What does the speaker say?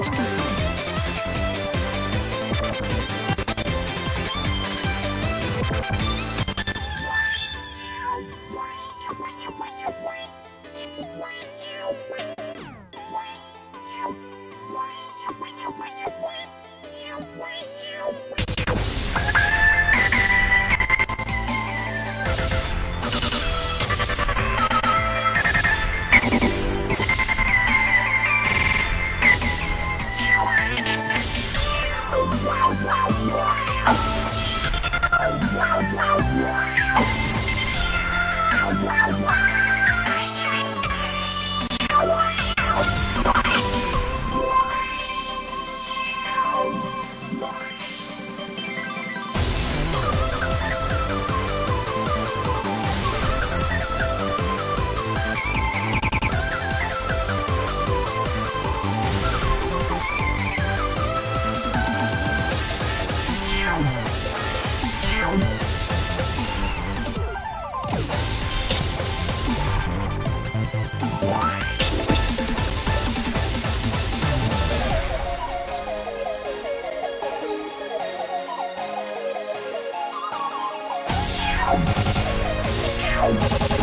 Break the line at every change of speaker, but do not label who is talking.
you life.
Ow! Ow!